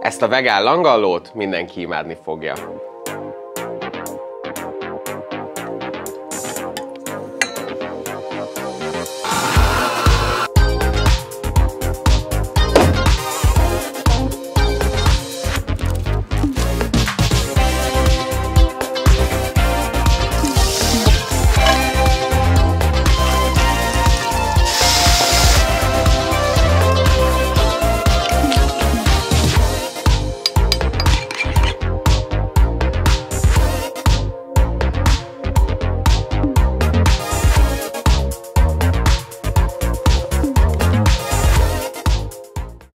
Ezt a vegán langallót mindenki imádni fogja.